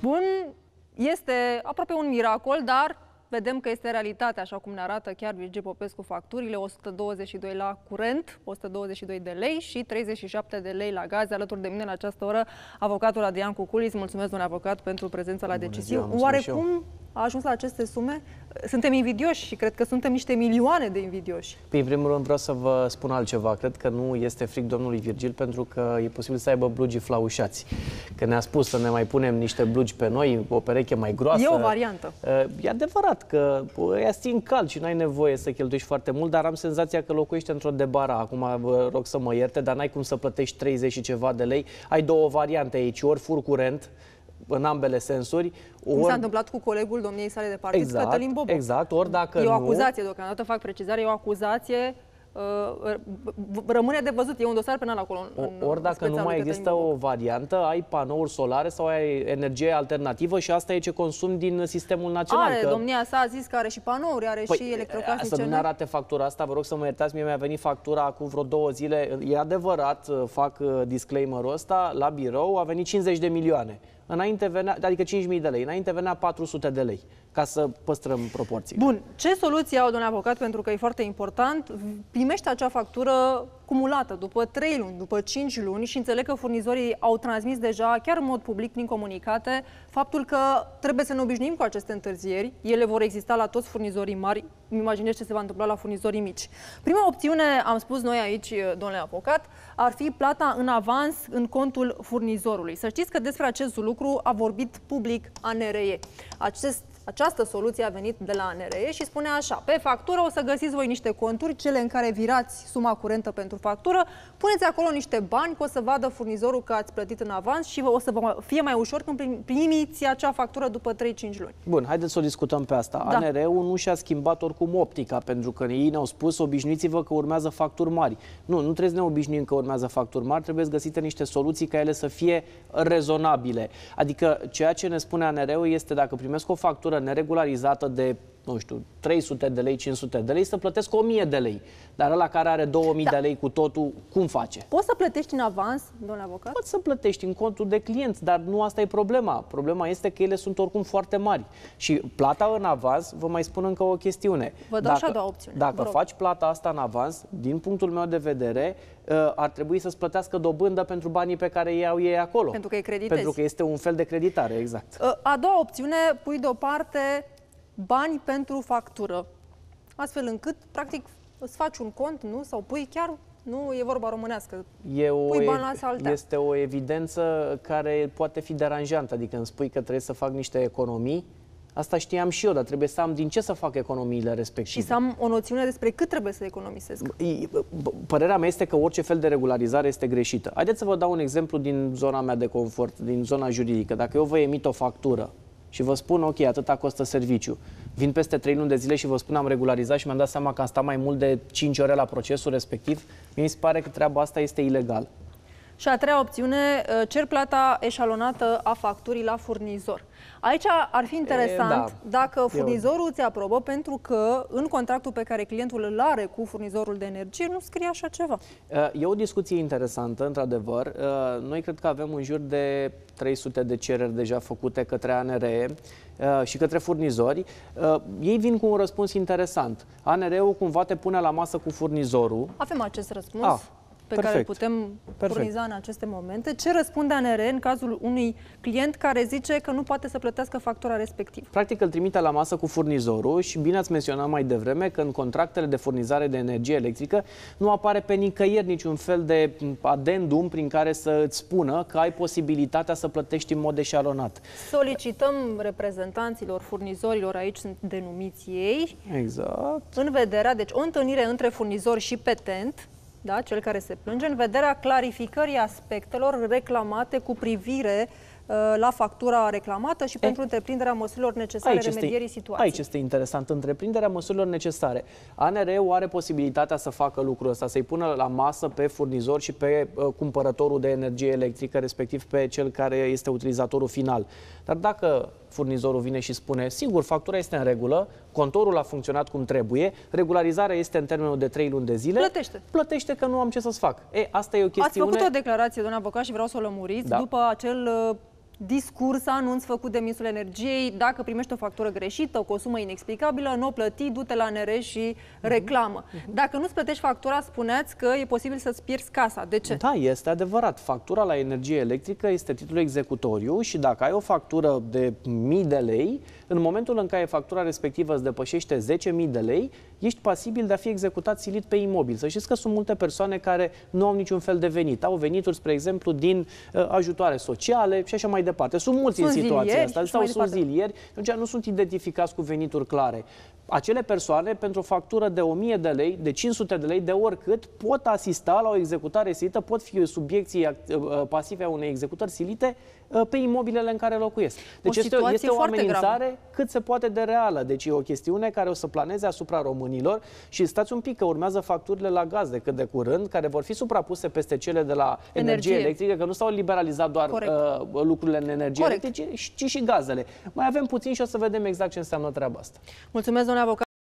Bun, este aproape un miracol, dar vedem că este realitatea, așa cum ne arată chiar Virgil Popescu facturile, 122 la curent, 122 de lei și 37 de lei la gaz. Alături de mine la această oră, avocatul Adrian Cuculis. Mulțumesc, domnule avocat, pentru prezența la decisiu. Oarecum a ajuns la aceste sume? Suntem invidioși și cred că suntem niște milioane de invidioși. Păi, în primul rând vreau să vă spun altceva. Cred că nu este fric domnului Virgil pentru că e posibil să aibă blugi flaușați. Că ne-a spus să ne mai punem niște blugi pe noi, o pereche mai groasă. E o variantă. E adevărat că ea țin cald și nu ai nevoie să cheltuiești foarte mult, dar am senzația că locuiești într-o debara. Acum vă rog să mă ierte, dar n-ai cum să plătești 30 și ceva de lei. Ai două variante aici, ori fur curent, în ambele sensuri. Ori... Cum s-a întâmplat cu colegul domniei sale de partid, exact, Cătălin Bobo. Exact, ori dacă E o nu... acuzație, deocamdată fac precizare, e o acuzație uh, rămâne de văzut, e un dosar penal acolo. În, ori dacă nu mai există o variantă, ai panouri solare sau ai energie alternativă și asta e ce consum din sistemul național. Are, că... domnia sa a zis că are și panouri, are păi, și electrocasnice. Să nu ne arate factura asta, vă rog să mă iertați, mie mi-a venit factura acum vreo două zile. E adevărat, fac uh, disclaimer-ul ăsta, la birou a venit 50 de milioane. Înainte venea, adică 5.000 de lei, înainte venea 400 de lei, ca să păstrăm proporții. Bun, ce soluție au, domnule avocat, pentru că e foarte important, primește acea factură cumulată după 3 luni, după 5 luni și înțeleg că furnizorii au transmis deja, chiar în mod public, prin comunicate, faptul că trebuie să ne obișnuim cu aceste întârzieri. Ele vor exista la toți furnizorii mari. Îmi imaginez ce se va întâmpla la furnizorii mici. Prima opțiune, am spus noi aici, domnule avocat, ar fi plata în avans în contul furnizorului. Să știți că despre acest lucru a vorbit public ANRE. Acest această soluție a venit de la ANRE și spune așa, pe factură o să găsiți voi niște conturi, cele în care virați suma curentă pentru factură, puneți acolo niște bani, că o să vadă furnizorul că ați plătit în avans și o să vă fie mai ușor când primiți acea factură după 3-5 luni. Bun, haideți să o discutăm pe asta. Da. ANRE-ul nu și-a schimbat oricum optica, pentru că ei ne-au spus, obișnuiți-vă că urmează facturi mari. Nu, nu trebuie să ne obișnuim că urmează facturi mari, trebuie să găsite niște soluții ca ele să fie rezonabile. Adică ceea ce ne spune ANRE-ul este dacă primesc o factură neregularizată de nu știu, 300 de lei, 500 de lei, să plătesc 1000 de lei. Dar ăla care are 2000 da. de lei cu totul, cum face? Poți să plătești în avans, domnule avocat? Poți să plătești în contul de client, dar nu asta e problema. Problema este că ele sunt oricum foarte mari. Și plata în avans, vă mai spun încă o chestiune. Vă dau dacă, și a doua opțiune. Dacă faci plata asta în avans, din punctul meu de vedere, ă, ar trebui să-ți plătească dobândă pentru banii pe care ei au ei acolo. Pentru că îi creditezi. Pentru că este un fel de creditare, exact. Ă, a doua opțiune, pui deoparte bani pentru factură. Astfel încât, practic, îți faci un cont, nu? Sau pui chiar nu e vorba românească. E o, pui bani la Este o evidență care poate fi deranjantă. Adică îmi spui că trebuie să fac niște economii. Asta știam și eu, dar trebuie să am din ce să fac economiile respective. Și să am o noțiune despre cât trebuie să economisesc. Părerea mea este că orice fel de regularizare este greșită. Haideți să vă dau un exemplu din zona mea de confort, din zona juridică. Dacă eu vă emit o factură și vă spun, ok, atâta costă serviciu. Vin peste 3 luni de zile și vă spun, am regularizat și mi-am dat seama că am stat mai mult de 5 ore la procesul respectiv, mi se pare că treaba asta este ilegal. Și a treia opțiune, uh, cer plata eșalonată a facturii la furnizor. Aici ar fi interesant e, da. dacă furnizorul Eu... ți aprobă, pentru că în contractul pe care clientul îl are cu furnizorul de energie nu scrie așa ceva. E o discuție interesantă, într-adevăr. Uh, noi cred că avem în jur de 300 de cereri deja făcute către ANRE uh, și către furnizori. Ei vin cu un răspuns interesant. ANRE-ul cumva te pune la masă cu furnizorul. Avem acest răspuns. Ah pe Perfect. care îl putem Perfect. furniza în aceste momente. Ce răspunde ANR în cazul unui client care zice că nu poate să plătească factura respectivă? Practic îl trimite la masă cu furnizorul și bine ați menționat mai devreme că în contractele de furnizare de energie electrică nu apare pe nicăieri niciun fel de adendum prin care să îți spună că ai posibilitatea să plătești în mod eșalonat. Solicităm reprezentanților furnizorilor, aici sunt denumiți ei, exact. în vederea, deci o întâlnire între furnizor și petent, da, cel care se plânge, în vederea clarificării aspectelor reclamate cu privire uh, la factura reclamată și e, pentru întreprinderea măsurilor necesare aici remedierii este, situației. Aici este interesant, întreprinderea măsurilor necesare. ANR-ul are posibilitatea să facă lucrul ăsta, să-i pună la masă pe furnizor și pe uh, cumpărătorul de energie electrică, respectiv pe cel care este utilizatorul final. Dar dacă furnizorul vine și spune, sigur, factura este în regulă, contorul a funcționat cum trebuie, regularizarea este în termenul de 3 luni de zile. Plătește. Plătește că nu am ce să-ți fac. E, asta e o chestiune... Ați făcut o declarație, domnule avocat, și vreau să o lămuriți, da. după acel uh, discurs, anunț făcut de Ministrul Energiei, dacă primești o factură greșită, cu o sumă inexplicabilă, nu o plăti, du-te la NR și reclamă. Dacă nu-ți plătești factura, spuneți că e posibil să-ți pierzi casa. De ce? Da, este adevărat. Factura la energie electrică este titlul executoriu și dacă ai o factură de mii de lei, în momentul în care factura respectivă îți depășește 10.000 de lei, ești pasibil de a fi executat silit pe imobil. Să știți că sunt multe persoane care nu au niciun fel de venit. Au venituri, spre exemplu, din uh, ajutoare sociale și așa mai departe. Sunt mulți sunt în situația asta sau sunt zilieri, deci nu sunt identificați cu venituri clare. Acele persoane, pentru o factură de 1000 de lei, de 500 de lei, de oricât, pot asista la o executare silită, pot fi subiecții uh, uh, pasive a unei executări silite uh, pe imobilele în care locuiesc. Deci o este, este o amenințare gravă. cât se poate de reală. Deci e o chestiune care o să planeze asupra românilor și stați un pic că urmează facturile la gaz de cât de curând, care vor fi suprapuse peste cele de la energie, energie electrică, că nu s-au liberalizat doar uh, lucrurile în energie Corect. electrice, ci și gazele. Mai avem puțin și o să vedem exact ce înseamnă treaba asta. Mulțumesc, domnule avocat.